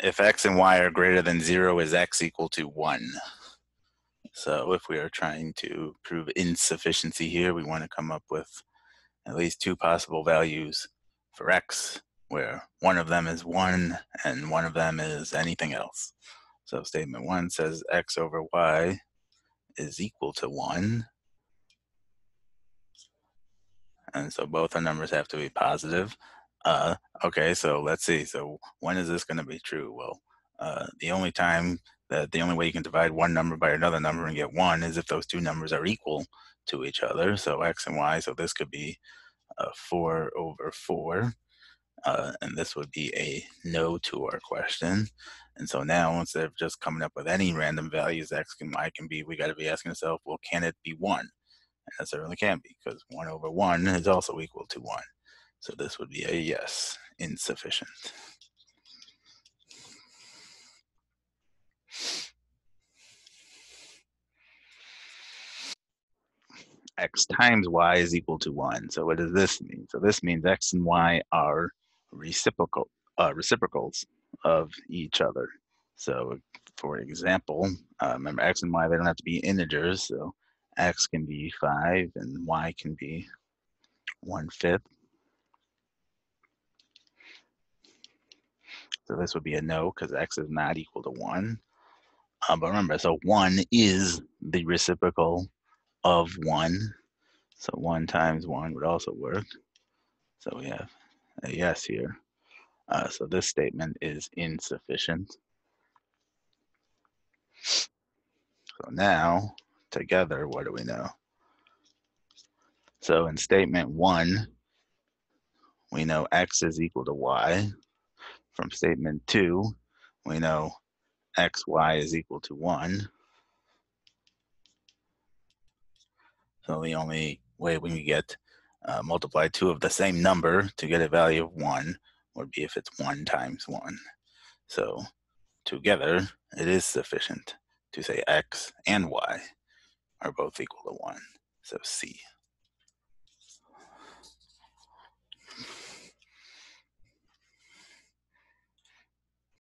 if x and y are greater than 0, is x equal to 1? So if we are trying to prove insufficiency here, we want to come up with at least two possible values for x, where one of them is 1 and one of them is anything else. So statement 1 says x over y is equal to 1. And so both our numbers have to be positive. Uh, okay, so let's see. So when is this going to be true? Well, uh, the only time that the only way you can divide one number by another number and get one is if those two numbers are equal to each other. So x and y, so this could be uh, 4 over 4. Uh, and this would be a no to our question. And so now instead of just coming up with any random values x and y can be, we got to be asking ourselves, well, can it be 1? And it certainly can be because 1 over 1 is also equal to 1. So this would be a yes, insufficient. x times y is equal to 1. So what does this mean? So this means x and y are reciprocal uh, reciprocals of each other. So for example, uh, remember x and y, they don't have to be integers. So x can be 5 and y can be 1 fifth. So this would be a no because x is not equal to 1. Uh, but remember, so 1 is the reciprocal of 1. So 1 times 1 would also work. So we have a yes here. Uh, so this statement is insufficient. So now, together, what do we know? So in statement 1, we know x is equal to y. From statement 2, we know xy is equal to 1. So the only way we can get uh, multiply two of the same number to get a value of 1 would be if it's 1 times 1. So together, it is sufficient to say x and y are both equal to 1. So C.